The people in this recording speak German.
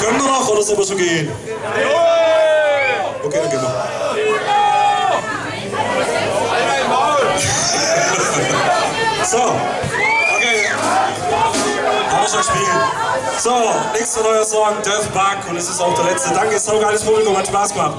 Können wir noch oder soll wir schon gehen? Okay, dann gehen wir. So, okay. Alles am Spiel. So, nächster neuer Song, Death Bug und es ist auch der letzte. Danke, so geiles Publikum, hat Spaß gemacht.